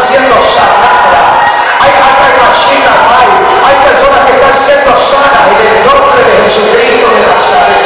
siendo sanadas. Hay almas vacías, hay. Hay personas que están siendo sanas en el nombre de Jesucristo de Nazaret.